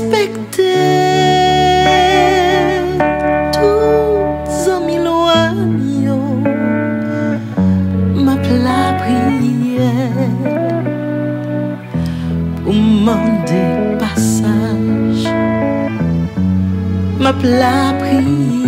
respecter tous en m'éloigne ma plat prière pour demander passage ma plat prière.